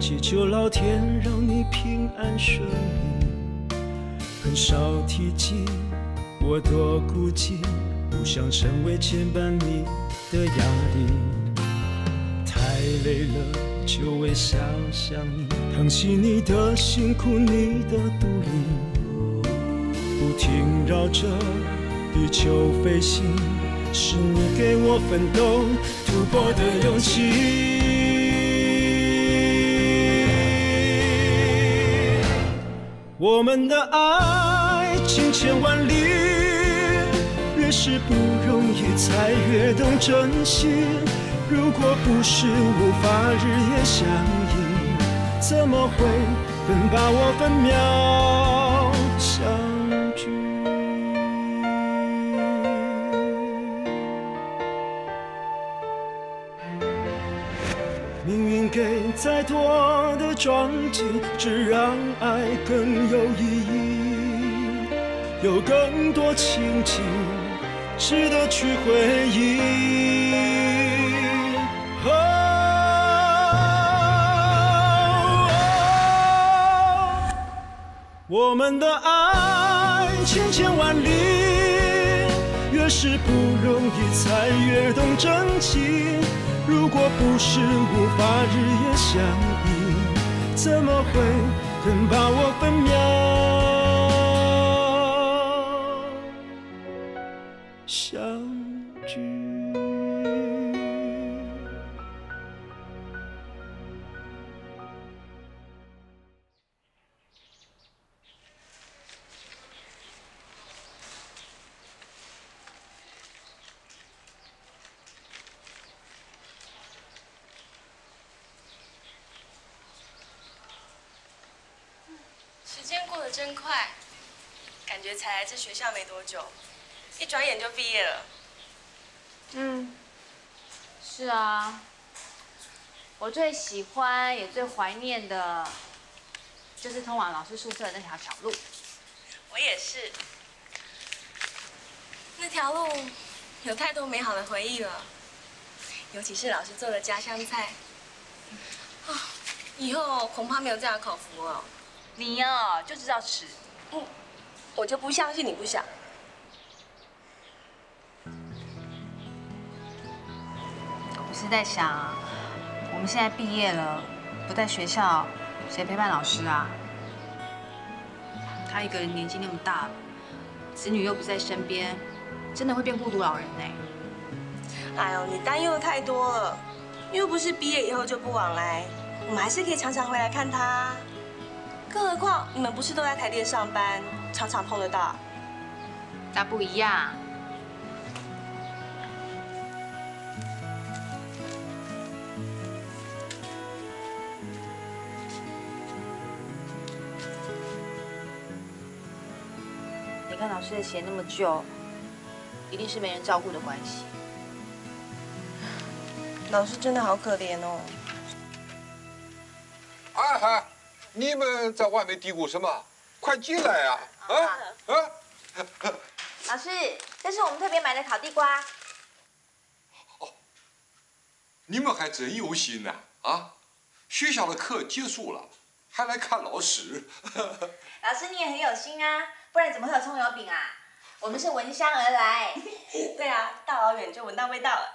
祈求老天让你平安顺利。很少提及我多孤寂，不想成为牵绊你的压力。太累了，就微笑想你，疼惜你的辛苦，你的独立，不停绕着地球飞行。是你给我奋斗突破的勇气。我们的爱千千万里，越是不容易，才越懂珍惜。如果不是无法日夜相依，怎么会能把握分秒相聚？命运给？再多装进，只让爱更有意义，有更多情景值得去回忆。我们的爱千千万里，越是不容易，才越懂珍惜。如果不是无法日夜相，怎么会能把我分秒？来这学校没多久，一转眼就毕业了。嗯，是啊，我最喜欢也最怀念的，就是通往老师宿舍的那条小路。我也是，那条路有太多美好的回忆了，尤其是老师做的家乡菜，啊，以后恐怕没有这样的口福了。你哦，就知道吃。嗯，我就不相信你不想。我是在想，我们现在毕业了，不在学校，谁陪伴老师啊？他一个人年纪那么大了，子女又不在身边，真的会变孤独老人呢。哎呦，你担忧的太多了。又不是毕业以后就不往来，我们还是可以常常回来看他。更何况你们不是都在台电上班，常常碰得到。那不一样。你看老师的鞋那么旧，一定是没人照顾的关系。老师真的好可怜哦。哎嗨。你们在外面嘀咕什么？快进来呀！啊啊！老师，这是我们特别买的烤地瓜。哦，你们还真有心呢！啊，学校的课结束了，还来看老师。老师你也很有心啊，不然怎么会有葱油饼啊？我们是闻香而来。对啊，大老远就闻到味道了。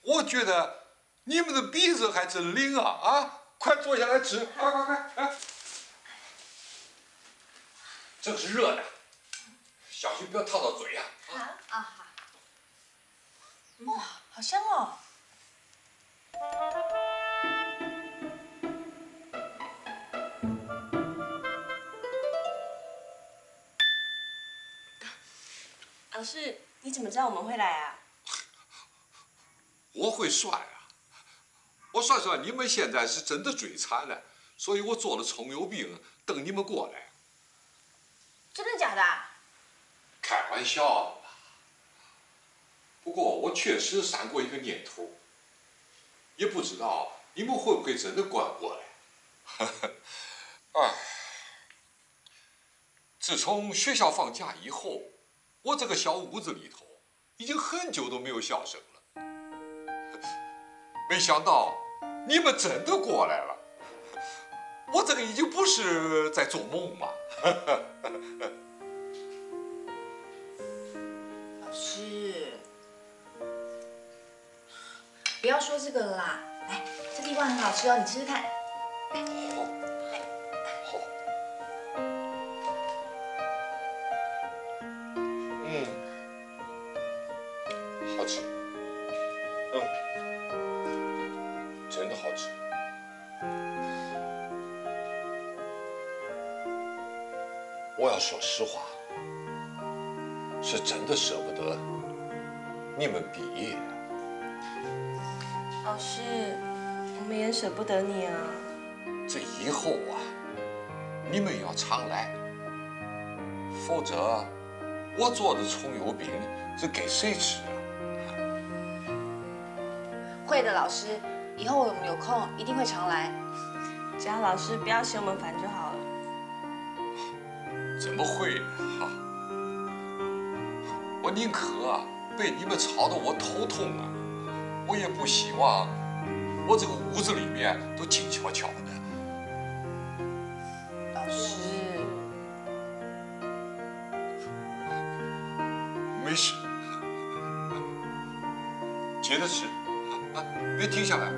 我觉得你们的鼻子还真灵啊！啊！快坐下来吃，快快快！哎，这是热的，小心不要烫到嘴呀！啊啊好。哇，好香哦！老师，你怎么知道我们会来啊？我会算啊。我算算，你们现在是真的嘴馋了，所以我做了葱油饼等你们过来。真的假的？开玩笑的不过我确实闪过一个念头，也不知道你们会不会真的关过来。哎，自从学校放假以后，我这个小屋子里头已经很久都没有笑声了。没想到你们真的过来了，我这个已经不是在做梦吗。老师，不要说这个啦，来，这地瓜很好吃哦，你吃吃看。要说实话，是真的舍不得你们毕业。老师，我们也舍不得你啊。这以后啊，你们要常来，否则我做的葱油饼是给谁吃啊？会的，老师，以后我们有空一定会常来。只要老师不要嫌我们烦就好了。怎么会呢？哈，我宁可啊被你们吵得我头痛啊，我也不希望我这个屋子里面都静悄悄的。老师，没事，接着吃，啊，别停下来，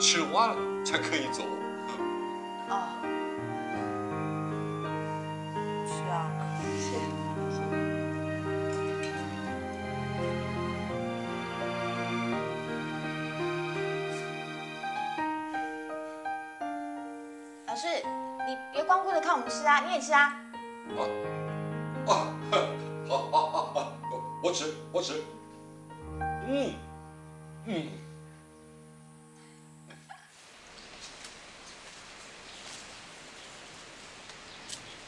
吃完了才可以走。我们吃啊，你吃啊。啊啊，好好好好，我吃我吃，嗯嗯，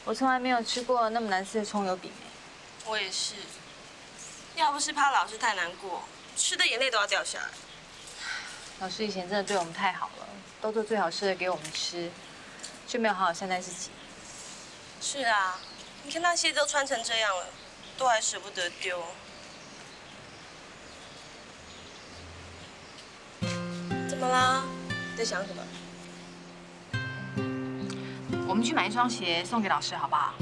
我从来没有吃过那么难吃的葱油饼哎。我也是，要不是怕老师太难过，吃的眼泪都要掉下来。老师以前真的对我们太好了，都做最好吃的给我们吃，却没有好好善待自己。是啊，你看那些都穿成这样了，都还舍不得丢。怎么啦？你在想什么？我们去买一双鞋送给老师好不好？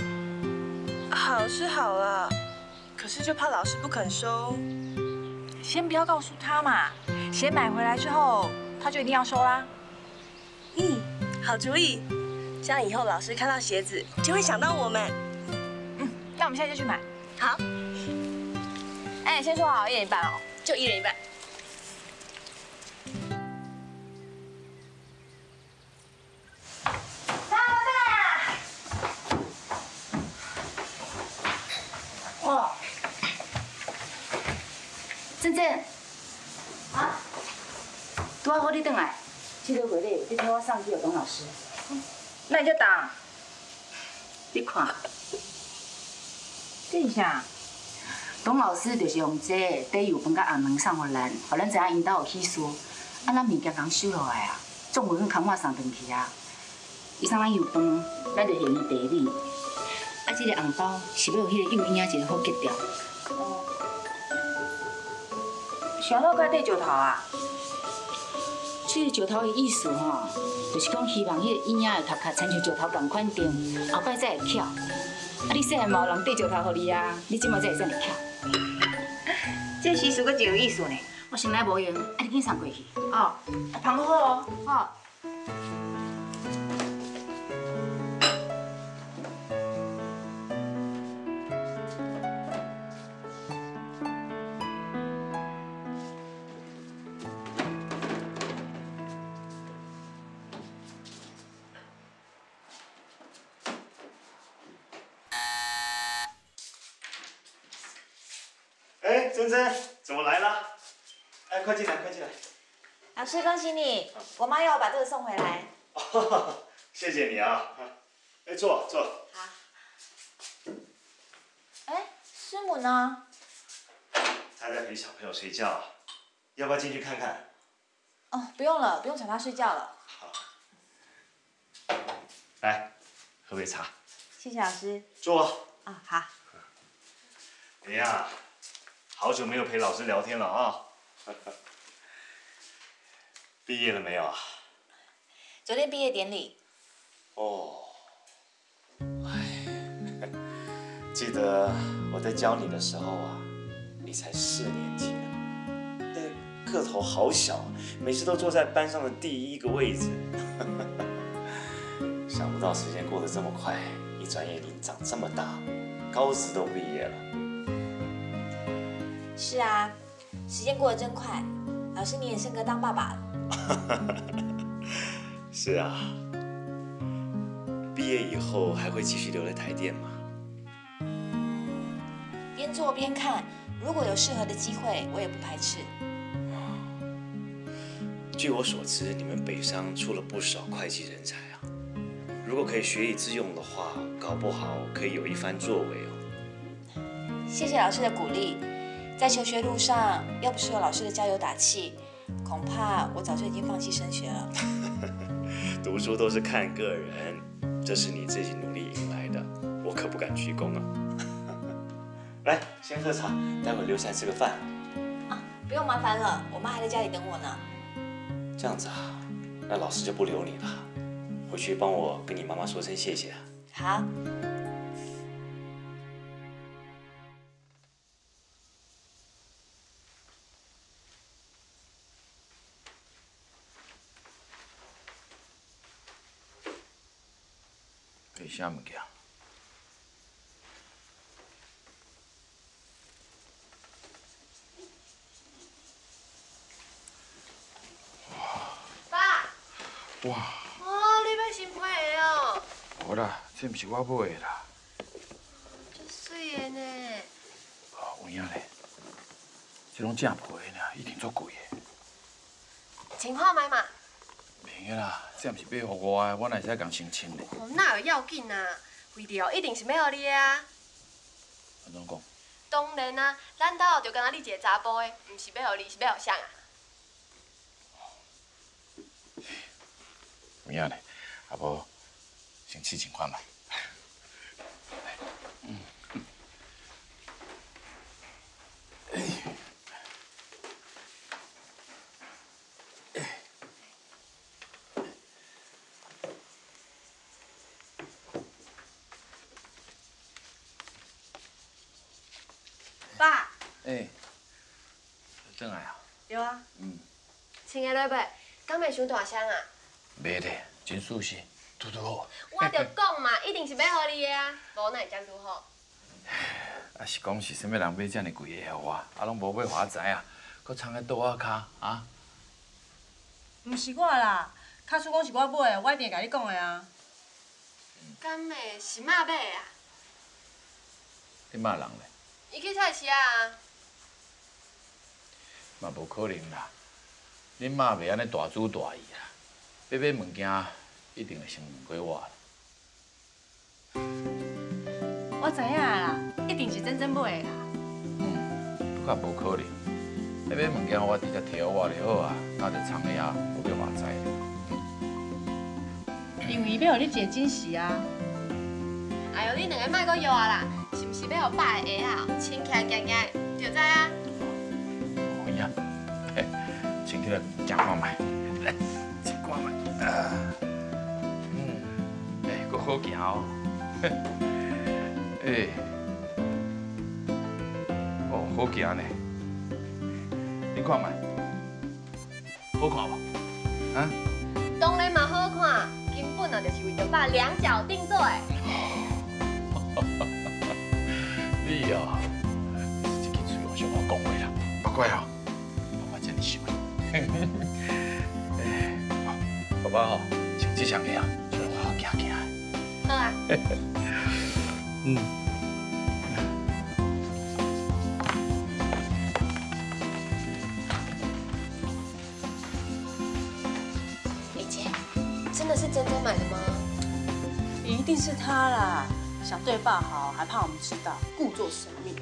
好是好了，可是就怕老师不肯收。先不要告诉他嘛，鞋买回来之后他就一定要收啦。嗯，好主意。这样以后老师看到鞋子就会想到我们。嗯，那我们现在就去买。好，哎，先说好一人一半哦。就一人一半。哦，珍珍，啊，拄好好你转来，这个回来，你替我送去有董老师。那你就打，你看，这一下，董老师就是用这底油饭甲红卵送互咱，互咱知影因兜有起事，啊，咱物件刚收落来啊，总袂用空我送转去啊。伊送咱油饭，咱就嫌伊地理。啊，这个红包是要有迄个幼婴仔一个好结条。想到该对酒桃啊？这个石头的意思吼，就是讲希望迄个婴仔的头壳亲像石头同款定，后摆才会巧。啊，你细汉嘛有人缀石头互你啊，你即马才会这么翘。这习俗个真有意思呢。我先来无用，啊，你紧送过去。哦，捧好哦。好。哎，珍珍，怎么来了？哎，快进来，快进来。老师，恭喜你，我妈要我把这个送回来。哦，谢谢你啊。哎，坐坐。好。哎，师母呢？她在陪小朋友睡觉，要不要进去看看？哦，不用了，不用吵她睡觉了。好。来，喝杯茶。谢谢老师。坐。啊，好。哎呀，好久没有陪老师聊天了啊。毕业了没有啊？昨天毕业典礼，哦，哎，记得我在教你的时候啊，你才四年级啊，那个头好小，每次都坐在班上的第一个位置。想不到时间过得这么快，一转眼你长这么大，高职都毕业了。是啊，时间过得真快。老师，你也升格当爸爸了。是啊，毕业以后还会继续留在台电吗？边做边看，如果有适合的机会，我也不排斥。据我所知，你们北商出了不少会计人才啊。如果可以学以致用的话，搞不好可以有一番作为哦。谢谢老师的鼓励，在求学路上，要不是有老师的加油打气，恐怕我早就已经放弃升学了。读书都是看个人，这是你自己努力赢来的，我可不敢鞠躬啊。来，先喝茶，待会留下来吃个饭。啊，不用麻烦了，我妈还在家里等我呢。这样子啊，那老师就不留你了，回去帮我跟你妈妈说声谢谢啊。好。是啥？爸，哇！哦，你买新皮的哦，无啦，这毋是我买的啦。真水的呢。哦，有影咧，这拢正皮的呢，一定足贵的。请好买嘛。免个啦，这毋是要给我的，我哪会使共先穿咧？哦，哪有要紧啊？为着一定是要给你的啊。安怎讲？当然啊，咱兜就敢若你一个查甫的，毋是要互你，是要互谁啊？有影咧，啊无先试情看觅。嗯。爸，哎，转来啊？对啊。嗯。穿的落尾，敢袂伤大声啊？袂咧，真舒适，拄拄好。我着讲嘛，一定是买互你的啊，无哪会这样拄好？啊是讲是啥物人买遮尔贵的互我，啊拢无买互我知影，搁藏喺桌仔骹啊？毋是我啦，卡叔讲是我买的，我一定会甲你讲的啊。敢会是妈买的啊？你骂人咧？伊去菜市啊？嘛无可能啦，恁妈袂安尼大主大意啦，要买物件一定会先问过我啦。我知影啦，一定是真真买的啦。嗯，不过无可能，要买物件我直接摕互我就好啊，那就藏咧啊，我要我知咧。因为要互你一个惊喜啊。哎呦，你两个莫阁摇啊啦，是毋是要互爸的鞋啊？穿起来硬硬，就知啊。有影，嘿，穿起来正看卖，来，穿看卖。啊，嗯，哎，佫好行哦。哎，哦，好行呢。你看卖，好看无？啊？当然嘛好看，根本啊就是为着爸两脚定做诶。你哦，这个嘴我想我讲话啦，不怪哦，的。哎，好，爸爸吼，穿这双鞋啊，出来好好行行的。好啊。嗯。李姐，真的是珍珍买的吗？一定是他啦，想对爸好，还怕我们知道，故作神秘。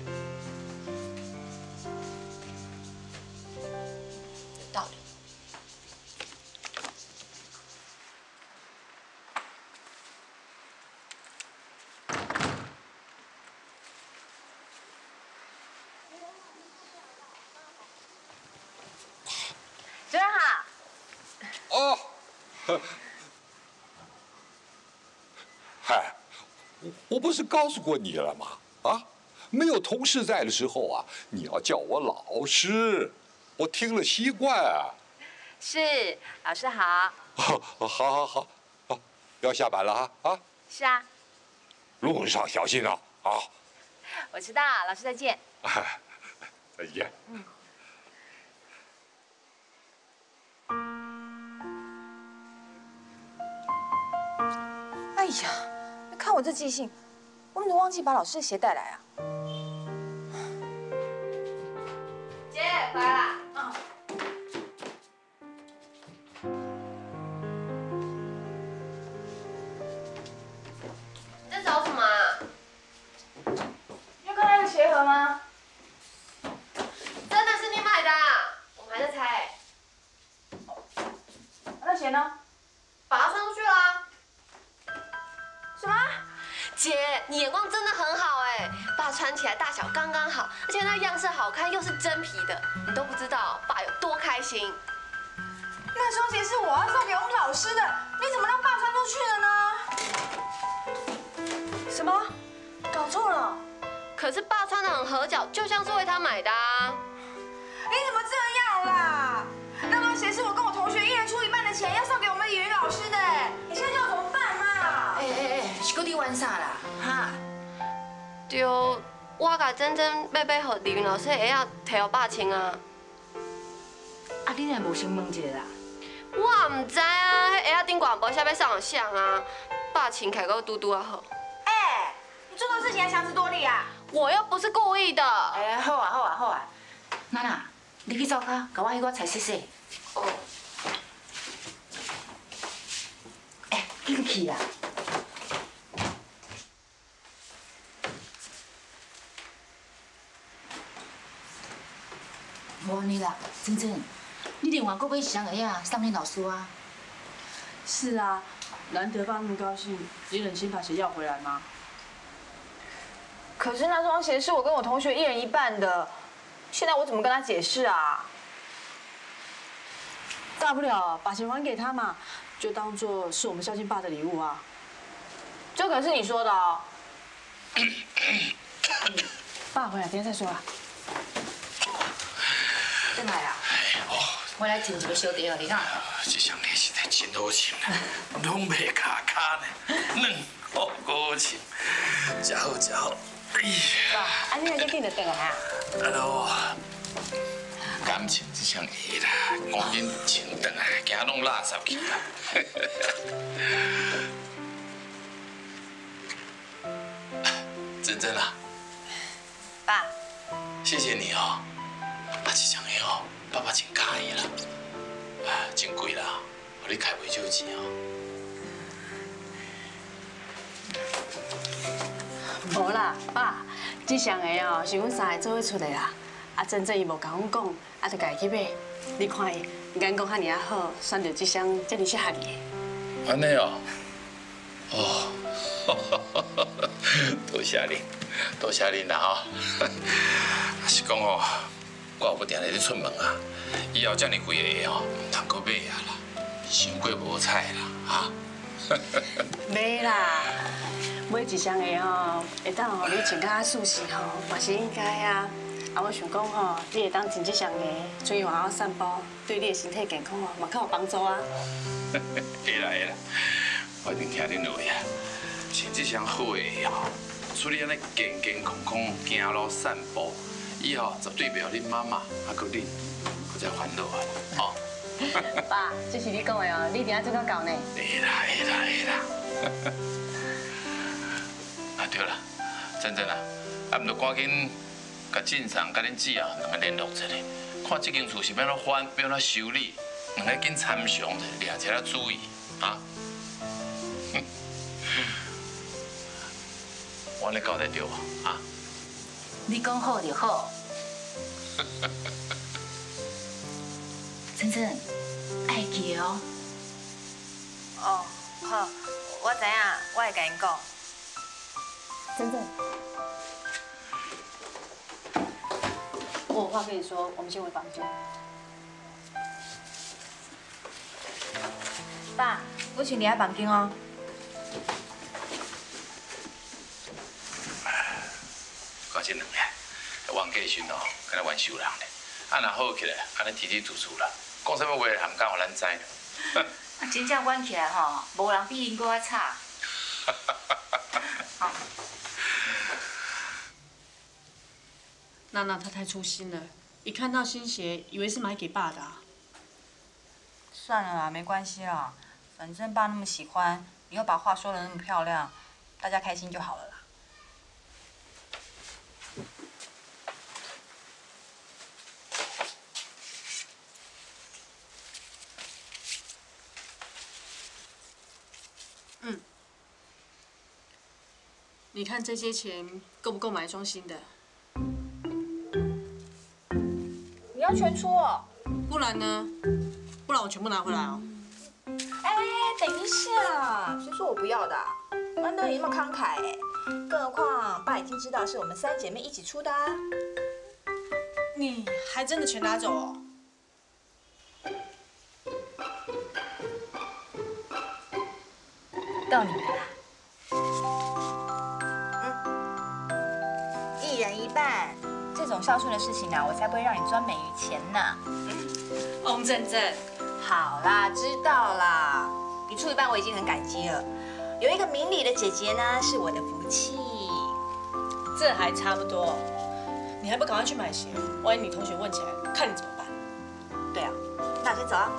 嗨，我我不是告诉过你了吗？啊，没有同事在的时候啊，你要叫我老师，我听了习惯啊。是，老师好。好，好，好，好，好，要下班了啊啊！是啊，路上小心啊！好，我知道，老师再见。再见。哎我这记性，我怎么忘记把老师的鞋带来啊？姐回来了。那双鞋是我要送给我们老师的，你怎么让爸穿出去了呢？什么？搞错了？可是爸穿的很合脚，就像是为他买的啊。你怎么这样啦？那双鞋是我跟我同学一人出一半的钱，要送给我们语文老师的，你现在叫我怎么办嘛？哎哎哎，是搁你玩啥啦？哈？对，我甲珍珍要买互李云老师的鞋仔摕互爸穿啊。啊，你也无先问一下啦？我唔知啊，迄鞋仔顶管无写要送谁啊？爸穿起来够嘟嘟啊好。哎，你做错事情还强词夺理啊？我又不是故意的。哎，好啊好啊好啊，娜娜，你去灶骹，甲我迄个菜洗洗。哦。哎，紧去啦！无安尼啦，珍珍，你另外搁买一双鞋啊，送恁老师啊。是啊，难得爸那么高兴，你忍心把鞋要回来吗？可是那双鞋是我跟我同学一人一半的，现在我怎么跟他解释啊？大不了把钱还给他嘛，就当做是我们孝敬爸的礼物啊。这可是你说的哦。爸回来，等下再说啊。转来啊！我来订一个小碟互你看。这双鞋实在真好穿啊，拢袂卡卡呢，软好好穿，真好真好。哎呀，爸，啊你来这订就订来啊？阿罗，感情这双鞋啦，赶紧穿转来，惊弄垃圾去啦。珍珍啊，爸，谢谢你哦。啊，这双鞋哦，爸爸真介意啦，啊，真贵啦，互你开袂少钱哦。无啦，爸，这双鞋哦是阮三个做伙出的啦。啊，真正伊无甲阮讲，啊，就家己去买。你看伊眼光遐尔啊好，选到这双这么适合你的。安尼哦，哦，多谢你，多谢你啦吼。是讲哦，我后不定咧咧出门啊，以后遮尔贵的鞋哦，唔通搁买啊啦，伤过无彩啦，哈。买啦，买一双鞋吼，会当互你穿较舒适吼，嘛是应该啊。啊，我想讲吼，你会当穿这双鞋出去外口散步，对你的身体健康哦，嘛较有帮助啊。会啦会啦，我一定听恁话啊。穿这双好的鞋吼，出去安尼健健康康行路散步，以后绝对袂互恁妈妈啊搁恁搁再烦恼啊哦，爸，这是你讲的哦，你一定要做到到呢。会啦会啦会啦。啊对了，真真啊，啊毋着赶紧甲晋尚甲恁姊啊两个联络一下，看这间厝是要怎翻，要怎修理，两个紧参详一下注意啊。我安尼交代对无啊？你讲好就好。晨晨，爱记哦。哦，好，我知影，我会甲因讲。真正，我有话跟你说，我们先回房间。爸，我请你来房间哦。搞这两个，王继勋哦，跟他玩收人咧。啊，若好起来，安尼提提主主啦，讲什么话含敢互咱知呢？啊，真正玩起来吼，无人比因搁较差。娜娜她太粗心了，一看到新鞋，以为是买给爸的、啊。算了啦，没关系啦，反正爸那么喜欢，你又把话说的那么漂亮，大家开心就好了啦。嗯，你看这些钱够不够买一双新的？你要全出哦。不然呢？不然我全部拿回来哦。哎，等一下，谁说我不要的、啊？安德也那么慷慨哎，更何况爸已经知道是我们三姐妹一起出的啊。你还真的全拿走哦？事情啊，我才不会让你专美于钱呢。翁正正，好啦，知道啦。你出一半我已经很感激了。有一个明理的姐姐呢，是我的福气。这还差不多。你还不赶快去买鞋？万一你同学问起来，看你怎么办？对啊，那我先走啊。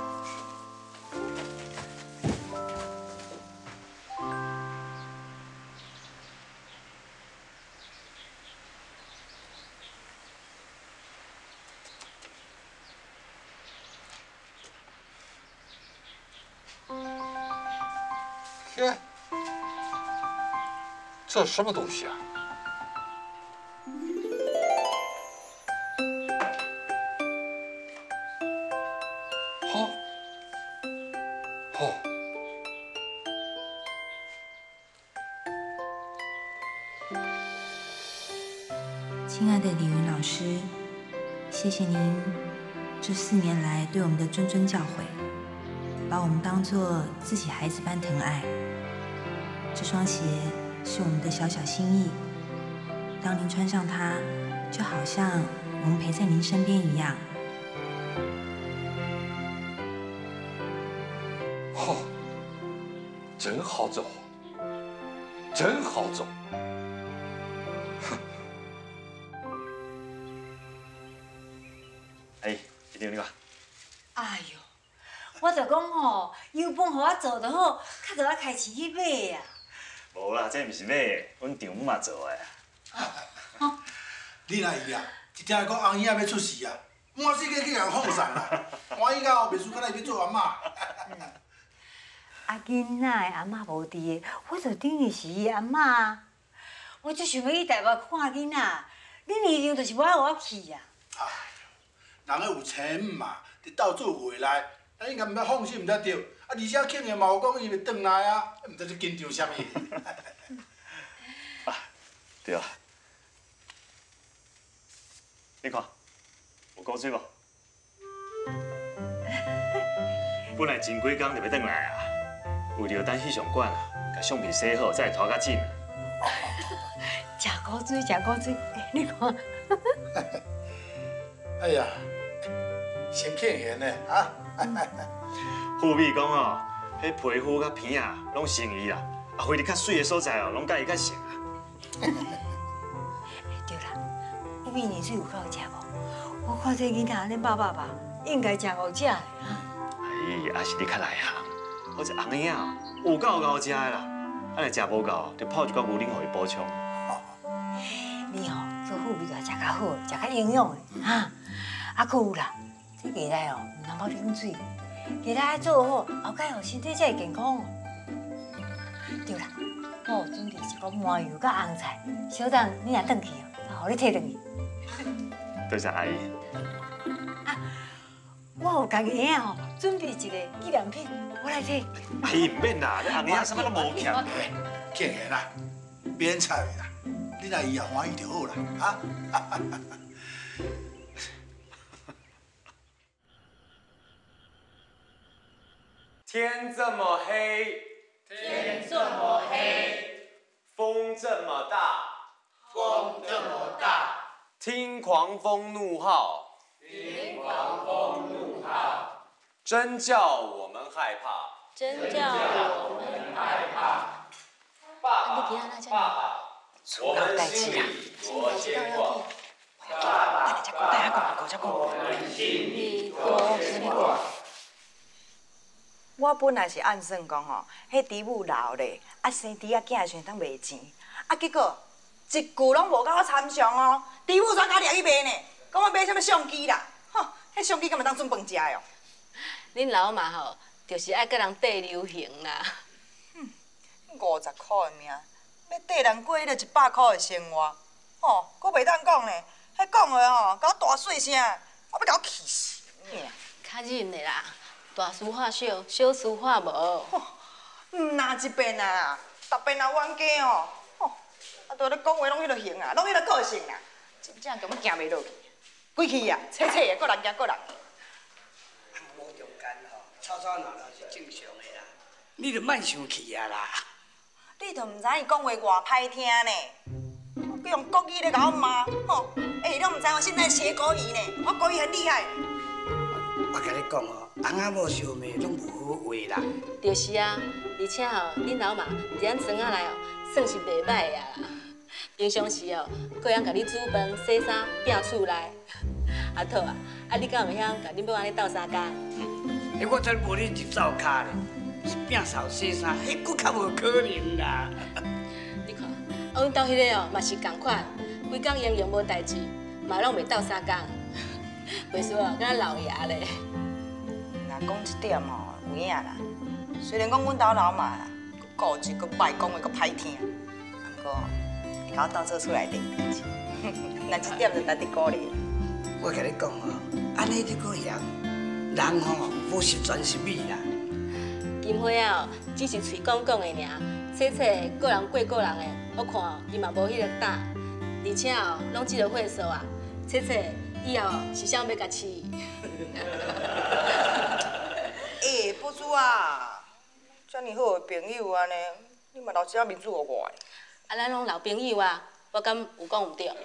这什么东西啊？好，好，亲爱的李云老师，谢谢您这四年来对我们的谆谆教诲，把我们当做自己孩子般疼爱。这双鞋是我们的小小心意，当您穿上它，就好像我们陪在您身边一样。好，真好走，真好走。哎，一定那个。哎呦，我就讲吼，油饭互我做就好，较着我开市去买啊。无啦，这毋是买的，阮丈母嘛做的。你那伊啊，一听讲阿姨仔要出事啊，满世界去人放散啦，欢喜到后，秘书敢若要做阿嬷。啊，囡仔的阿嬷无伫的，我就等于是伊阿嬷。我就想要去台北看囡仔，恁一定就是无爱我去啊。哎人个有钱嘛，伫斗做回来，咱应该毋要放心，毋才对。啊，而且庆个嘛有讲伊会转来啊，毋知是紧张啥物。对啊，你看，有古水无？本来前几工就要转来啊，为了等翕相馆啊，甲相片洗好，才会拖较紧。食古水，食古水，欸 你看。哎呀，先庆幸呢，啊！富美讲哦，迄皮肤甲皮啊，拢适伊啦，啊，非得较水的所在哦，拢甲伊较像啊。对啦，你米年水有够食无？我看这囡仔安尼爸爸吧，应该真好食的啊。哎，还是你较内行，我这红影哦，有够够食的啦，啊，若食无够，就泡一罐牛奶互伊补充。你哦做富美就食较好，食较营养的哈。啊，可有啦，这未来哦，唔通泡冷水，其他做好，后盖哦身体才会健康。对啦，我准备一个麻油甲红菜，小等你若转去哦，互你摕转去。多谢阿姨。啊我有家己啊吼，准备一个纪念品，我来摕。阿姨唔免啦，你红影什么都无欠。庆幸啦，免菜啦，你若伊也欢喜就好啦，啊！天这么黑，天这么黑，风这么大，风这么大，听狂风怒号，听狂风怒号，真叫我们害怕，真叫我们害怕。爸爸，爸爸，我们心里多牵挂。爸爸，我们心里多牵挂。我本来是按算讲吼，迄猪母老咧，啊生猪仔囝时阵当卖钱，啊结果一句拢无甲我参详哦，猪母全家掠去卖呢，讲我买什物相机啦，吼，迄相机敢嘛当准饭食哦。恁老妈吼，就是爱甲人缀流行啦。哼五十箍的命，要缀人过迄个一百箍的生活，吼，佫袂当讲呢，迄讲话吼，甲我大细声，我要甲我气死。较忍的啦，大事化小，小事化无。毋哪一遍啊，逐遍啊冤家哦，吼，啊，都咧讲话拢迄落型啊，拢迄落个性啊，真正根本行袂落去，鬼气啊，切切的，个人惊个人。无中间吼，吵吵闹闹是正常的啦，你着莫生气啊啦。你都毋知伊讲话偌歹听呢，佮用国语咧甲我骂，吼，哎，你毋知我现在学国语呢，我国语很厉害。我甲你讲哦，翁仔某相骂拢无好话啦。就是啊，而且吼，恁老妈伫咱庄仔内哦，算是袂歹啊。平常时哦，各样甲你煮饭、洗衫、摒厝内。阿套啊，啊你敢会晓甲恁母安尼斗相共？哎，我才无你入灶骹咧，是摒扫洗衫，迄佫较无可能啦。你看，啊阮兜迄个哦，嘛是共款，规工闲闲无代志，嘛拢袂斗相共。袂输哦，敢若老爷咧。若讲一点哦，有影啦。虽然讲阮兜老妈啦，固执、佮歹讲话、佮歹听，不过会甲我斗做厝内底代志，那一点就值得鼓励。我甲你讲哦，安尼你个样，人吼不十全是美啦。金花啊，只是嘴讲讲的尔，切切个人过个人的，我看伊嘛无迄个胆，而且哦，拢只个岁数啊，切切以后是想要甲饲。主啊，遮尔好的朋友安尼，你嘛留一下面子互我。啊，咱拢老朋友啊，我敢有讲毋对？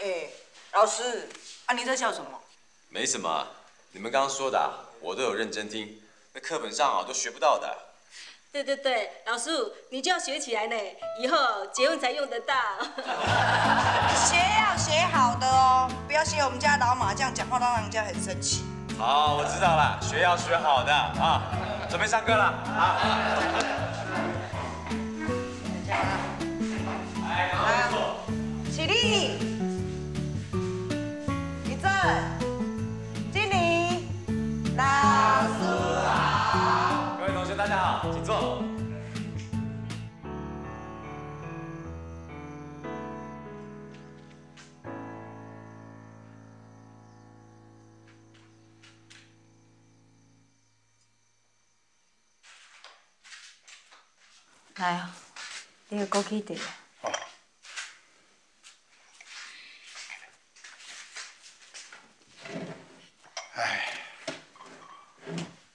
哎，老师，啊你在笑什么？没什么，你们刚刚说的啊，我都有认真听，那课本上啊都学不到的。对对对，老师，你就要学起来呢，以后结婚才用得到。学要学好的哦，不要学我们家老马这样讲话，让人家很生气。好，我知道了，学要学好的啊，准备上课了啊。来，起立。立正。个枸杞茶。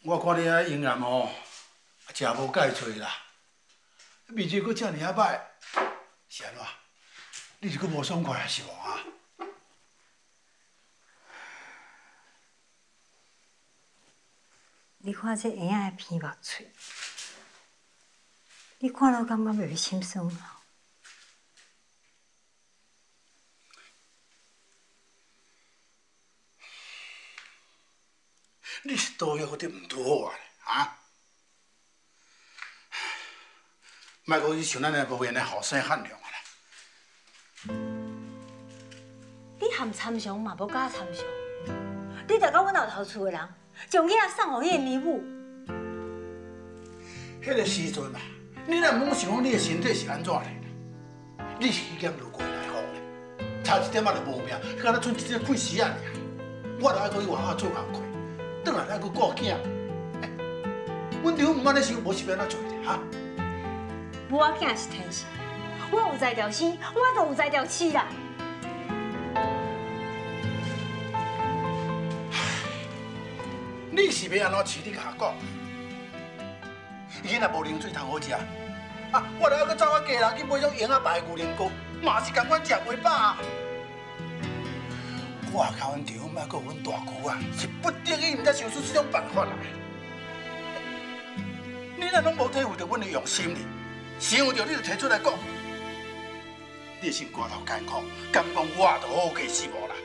我看你啊营养吼，食无介找啦，味觉佫遮尔啊歹，是安怎？你是佫无爽快还是无啊？你看这婴仔的鼻目喙，你看了感觉袂心酸啊？你是倒遐有点毋拄好啊？啊？莫讲去像咱个无缘的后生汉良啊啦！你含参详嘛，无甲我参详。你着甲阮后头厝的人，将囝仔送互迄个尼母。迄个时阵嘛，你若莫想讲你的身体是安怎嘞？你是去捡路过来好咧，差一点仔就无命，敢若剩一只屁丝仔尔。我着爱搁去外口做工课，转来还搁顾囝。阮丈夫毋安尼想，无是要安怎做咧？哈？母仔囝是天生，我有才调生，我就有才调饲啦。你是要安怎饲？你甲我讲。伊若无冷水通好食，啊，我著还阁走我家人去买种盐啊白牛奶糕，嘛是感觉食袂饱。我靠，阮丈夫还阁有阮大姑啊，是不得已毋才想出这种办法来。你若拢无体会到阮的用心呢？想到你就提出来讲，你的心肝头艰苦，敢讲我就好过死无啦？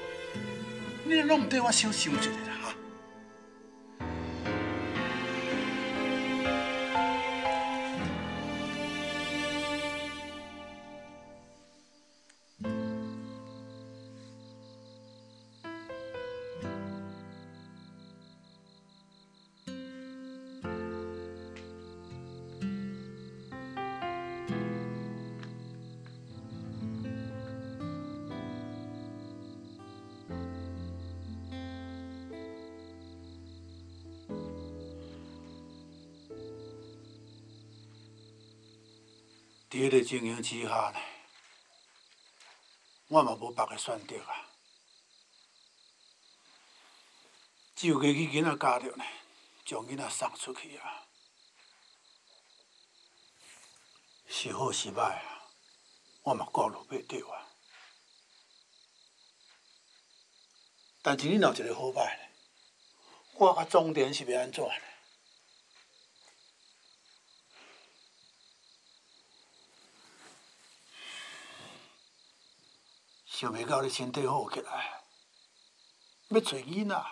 你若拢毋对我小想一下迄个情形之下呢，我嘛无别个选择啊，只有去囡仔家着呢，将囡仔送出去啊，是好是歹啊，我嘛顾虑袂着啊。但是你有一个好歹呢，我甲总田是要安怎呢？想袂到你身体好起来，要找囡仔，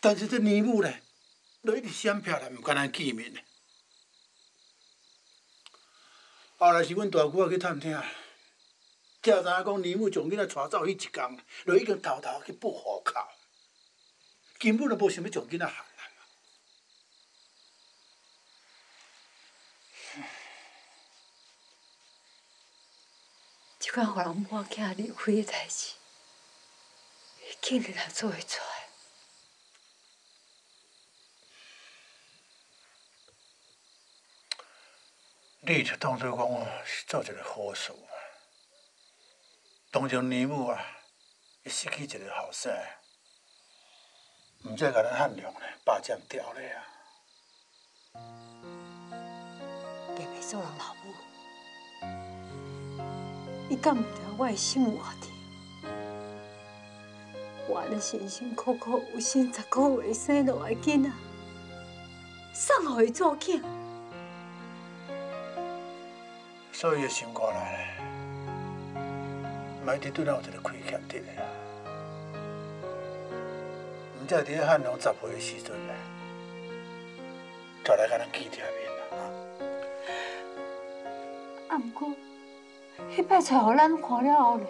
但是这年母呢，就一直闪避来，毋敢来见面。后来是阮大姑仔去探听，才知影讲年母将囡仔带走迄一天，就已经偷偷去报户口，根本就无想要将囡仔下。款互人抹惊离开的代志，竟然也做会出来。你就当作讲是做一个好事嘛，当初年母啊，伊失去一个后生，毋再甲咱汉良咧霸占掉咧啊！别别做人老母，你敢毋知我的心有偌痛？我咧辛辛苦苦有生十个月生落来囡仔，送互伊做囝。所以要想过来，莫一直对咱有一个亏欠伫咧啊！毋则伫咧汉龙十岁的时阵咧，再来甲咱见一面啊！啊，毋过，迄摆菜互咱看了后咧，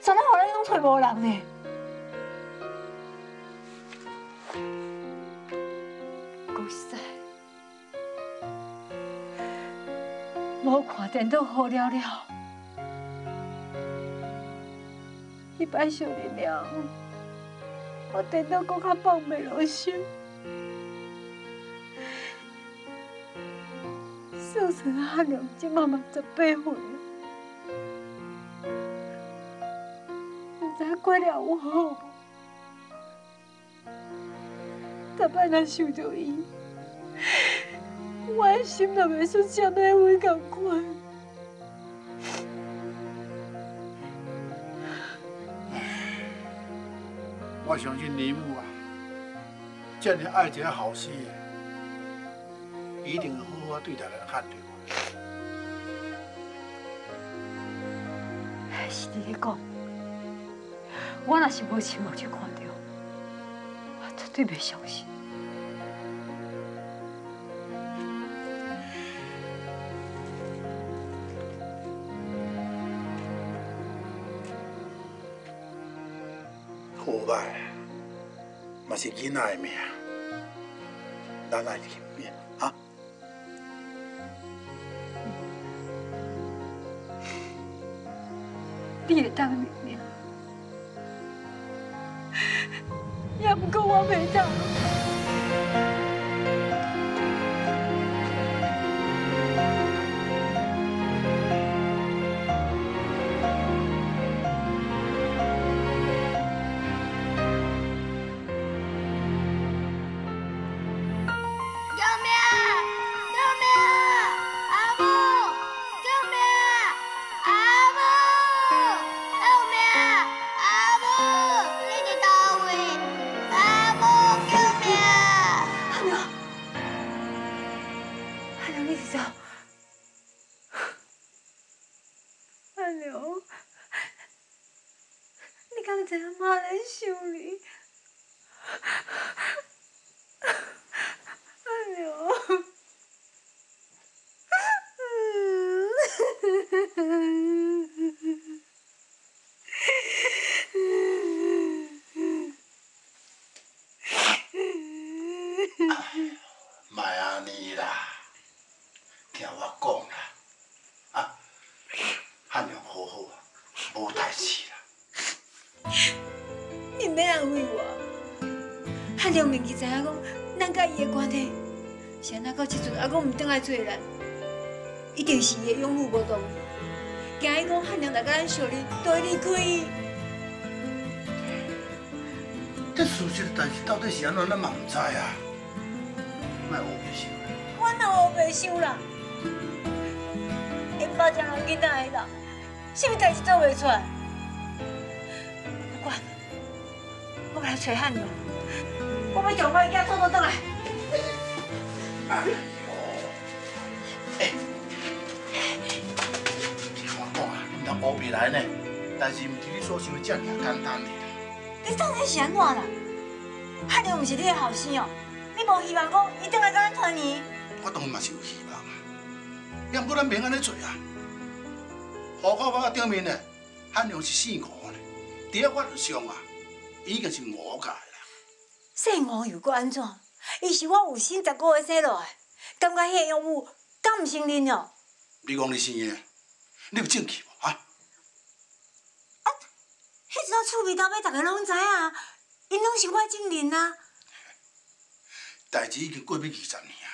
怎啊互咱拢找无人呢？讲实在，无看电脑好了了，迄摆想你了，我电脑搁较放袂落手。算算汉良即马嘛十八岁，毋知过了有好无？逐摆若想着伊，我的心就袂出啥物话共款。我相信年母啊，这样爱一个后生的，一定会好好对待咱汉良。你咧讲，我若是无亲目睭看到，我绝对袂相信。好歹嘛是囡仔的命，咱爱认 你会当即阵阿公毋转来做咱，一定是伊的养母无同意。惊伊讲汉娘来甲咱小丽都会离开。这事实的代志到底是安怎，咱嘛毋知啊。莫胡白想。我哪有白想啦？因爸正人囡仔的人，什么代志做袂出来？不管，我来找汉良，我要将我的囝拖倒转来。哎来呢。但是毋是你所想的这尔简单的。你到底是安怎啦？汉良毋是你的后生哦，你无希望讲伊转来甲咱团圆？我当然嘛是有希望啊，要不咱免安尼做啊。户口簿顶面呢，汉良是姓吴呢，伫咧法律上啊，已经是无解啦。姓吴又搁安怎？伊是我有生十个月生落来，感觉迄个养母敢毋承认哦？你讲你生的，你有证据无啊？迄撮厝边头尾，大家拢知影，因拢是我证人啊。代志已经过去二十年啊，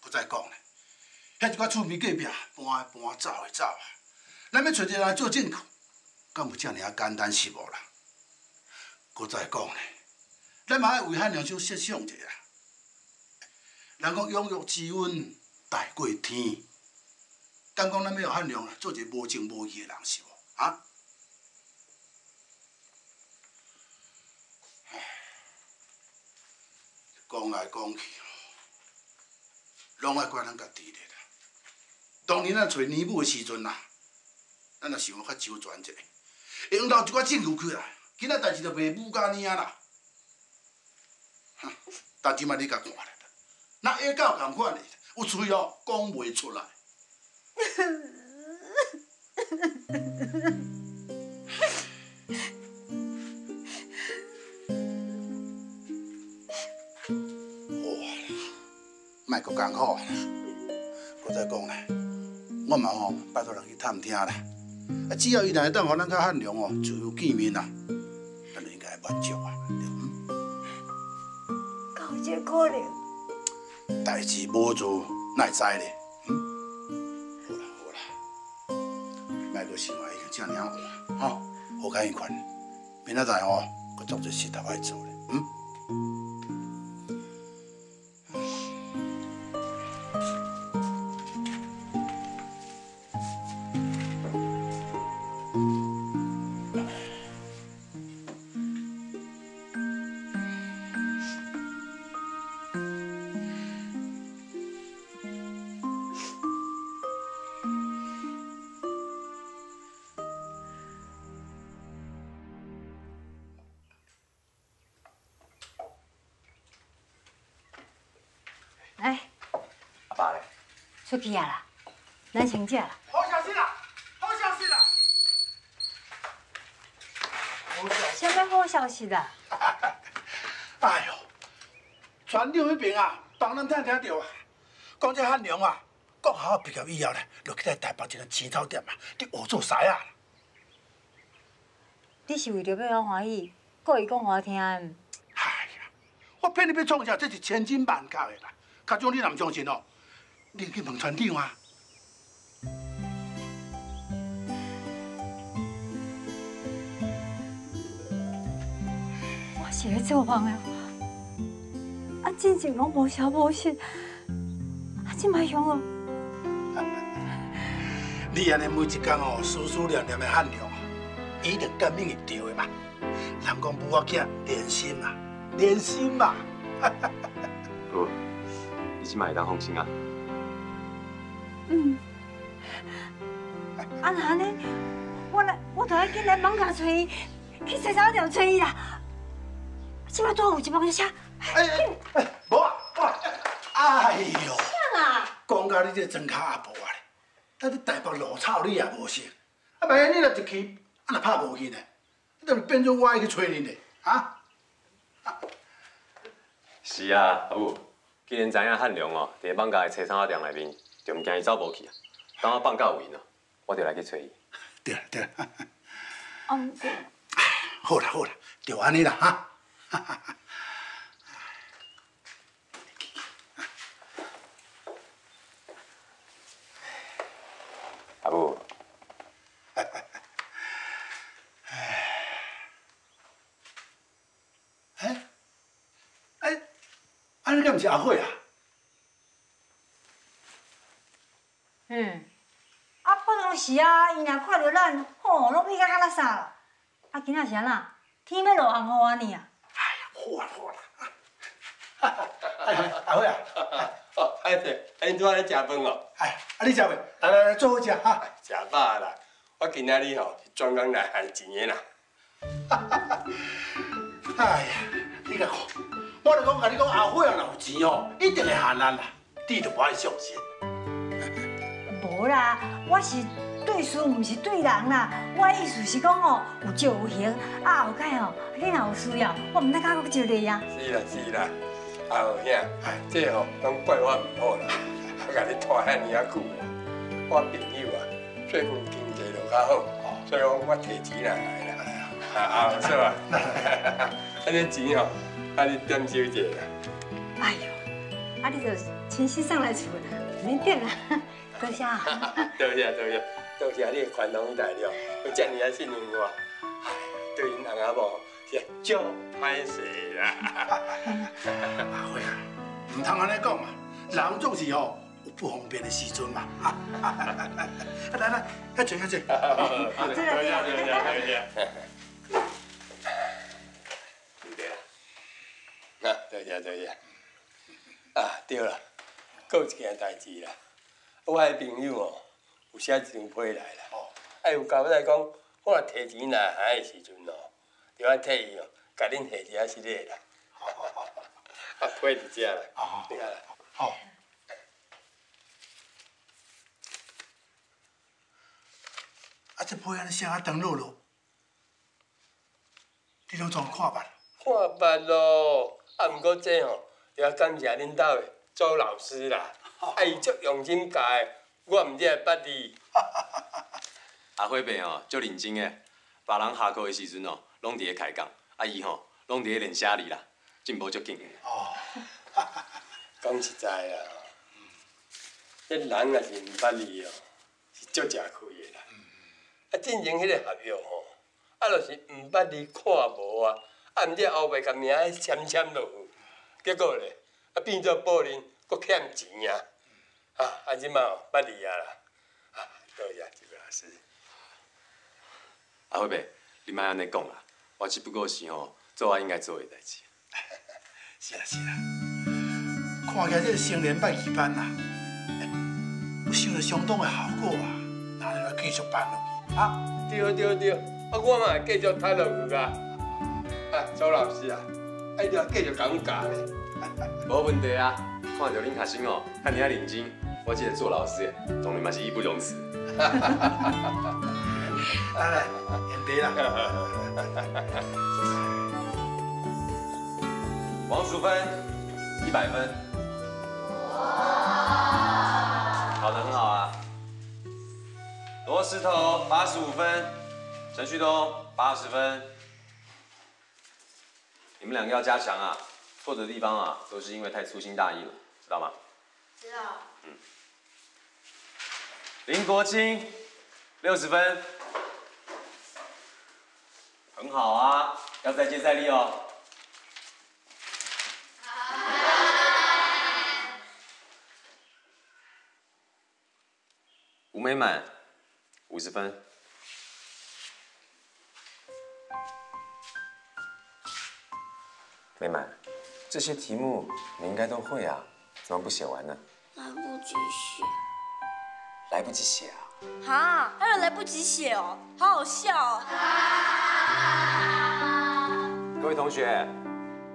不再讲咧，遐一寡厝边隔壁搬的搬，走的走啊，咱要找一个人做证据，敢有遮尔啊简单是无啦？不再讲咧，咱嘛爱为汉良小设想一下。人讲养育之恩大过天，敢讲咱要汉良做一个无情无义的人是无？啊？讲来讲去，拢爱怪咱家己咧啦。当年咱找年母的时阵呐，咱也想要较周全一下，会用到一寡证据起来，今仔代志就袂武甲尔啦。哼，但即摆你甲看咧，那下狗共款的，有嘴哦讲袂出来。莫阁艰苦啊！搁再讲咧，我嘛吼拜托人去探听啦。啊，只要伊若会当互咱较汉良哦，自由见面啊，咱就应该满足啊，对毋？敢有这可能？代志无做，哪会知咧？嗯，好啦好啦，莫阁想啊，已经遮尔晚，吼，好开一款，明仔载吼，阁做些事头爱做咧，嗯。出去啊啦，咱请假啦。好消息啦！好消息啦！什么好消息啦？哎呦，船长那边啊，帮咱听听到啊，讲这汉良啊，国校毕业以后咧，就去在台北一个青草店啊，伫学做师啊。你是为着要我欢喜，故意讲互我听的？我骗你要创啥？这是千真万确的啦。家长，你若唔相信哦，你去问船长啊。我是咧做梦的，啊，之前拢无消无息，啊，即摆凶哦。你安尼每一天哦，思思念念的汉良，一定感应会到的嘛。人讲母仔囝连心嘛，连心嘛。不，你即摆会当放心啊。嗯。啊，那安尼，我来，我就要紧来网下找伊，去洗澡店找伊啦。即摆拄有一班车。哎哎哎，无啊，哎呦，啥啊？讲到你这真卡阿婆啊咧，咱这台北路草你也无识，啊万一你若一去，啊若拍无去呢，那就变做我爱去找你呢，啊？是啊，阿母，既然知影汉良哦，伫放假的车厂店内面，就唔惊伊走无去啊。等我放假有闲哦，我就来去找伊。对啦对啦，哦，好啦好啦，就安尼啦哈。阿母，哎，哎，啊你敢毋是阿慧啊？嗯，是啊，伊若看到咱，吼，拢屁甲敢若啥啦？啊，今仔是安怎？天要落红雨安尼啊？哎呀好啊好啊，哎阿辉啊，哦，哎对，哎，拄仔咧食饭哦。哎，啊你食未？来来来，做好食哈。食饱啦，我今仔日吼专工来还钱的啦。哎呀，你甲看，我就讲甲你讲，阿辉啊，若有钱哦，一定会还咱啦，你就无爱相信。无啦，我是对事，毋是对人啦。我的意思是讲哦，有借有还，啊后盖哦，你若有需要，我毋得甲我借你啊。是啦是啦，啊后兄，这吼拢怪我唔好啦，我甲你拖遐尼啊久，我朋友啊，最近经济就较好，所以讲我提钱来来啦。啊啊，是吧？啊这钱吼，啊你点收者啦。哎呦，啊你就请先上来厝，免点啦，多谢啊。多谢多谢多谢你的宽容大量，有遮尔啊信任我，唉，对因翁仔某是足歹势啦。阿辉啊，唔通安尼讲嘛，人总是吼有不方便的时阵嘛。啊，来来，遐坐遐坐。多谢多谢多谢。对啦，啊，多谢多谢。啊，对啦，还有一件代志啦，我的朋友哦，有写一张批来啦。哦。啊，有交代讲，我若提钱来还的时阵哦，就要替伊哦，甲恁下一下系列啦。好好好。啊，批伫遮啦。哦。对啦。好。啊，这批安尼写啊长落落，你拢怎看捌？看捌咯，啊，毋过这吼，也要感谢恁兜的周老师啦，啊，伊足用心教的，我毋只会捌你。阿辉伯哦，足认真诶，别人下课诶时阵哦，拢伫咧开讲，啊伊吼，拢伫咧练写字啦，进步足紧诶。哦，讲实在啊，这人也是毋捌你哦，是足吃亏诶啦。啊，进前迄个合约吼，啊，就是毋捌你看无啊，啊，毋则后壁甲名签签落去，结果咧，啊变做报人搁欠钱啊，啊，啊，即嘛哦，捌你啊啦，啊，多谢这位老师。阿辉伯，你莫安尼讲啦，我只不过是吼做我应该做的代志。是啦是啦，看起来这个青年办戏班啦，有想到相当的效果啊，那就要继续办落去啊。对对对，啊，我嘛会继续睇落去啊。啊，周老师啊，要继续讲教咧。无问题啊，看到恁学生哦，看你遐认真，我记得做老师的，当然嘛是义不容辞。来来，演对啦。王淑芬，一百分。考得很好啊。罗石头八十五分，陈旭东八十分。你们两个要加强啊，错的地方啊，都是因为太粗心大意了，知道吗？知道。嗯。林国清，六十分，很好啊，要再接再厉哦。吴美满，五十分。美满，这些题目你应该都会啊，怎么不写完呢？来不及写。来不及写啊？哈，还有来不及写哦，好好笑哦。位同学，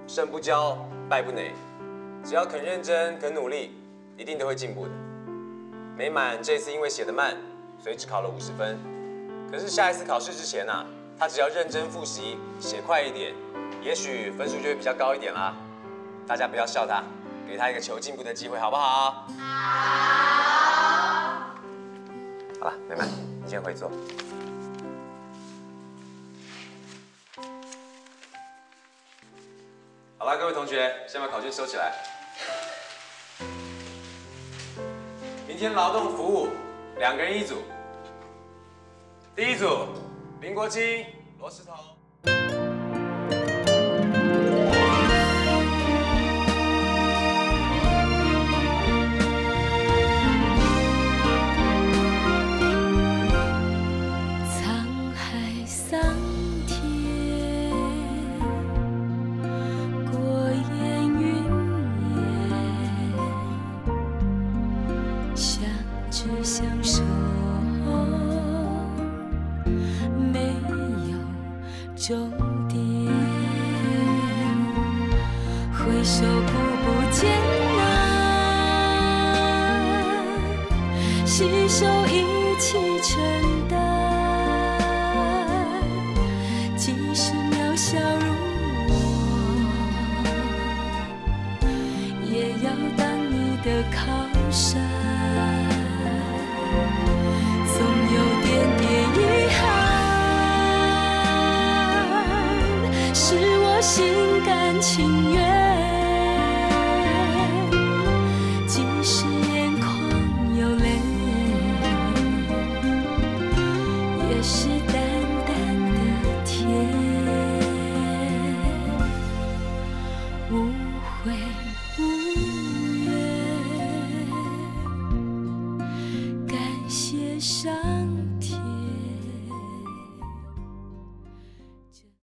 胜不骄，败不馁，只要肯认真、肯努力，一定都会进步的。美满这次因为写得慢，所以只考了五十分。可是下一次考试之前啊，他只要认真复习，写快一点，也许分数就会比较高一点啦。大家不要笑他，给他一个求进步的机会，好不好？好。好了，美满，你先回座。好了，各位同学，先把考卷收起来。明天劳动服务，两个人一组。第一组，林国清、罗石头。